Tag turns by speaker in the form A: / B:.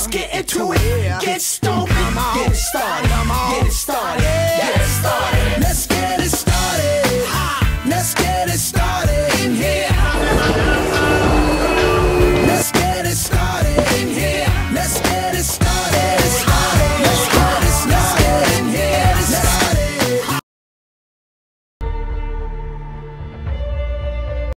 A: Let's get into it. Get stoned. Get it started. Get it started. Get it started. Let's get it started. Let's get it started.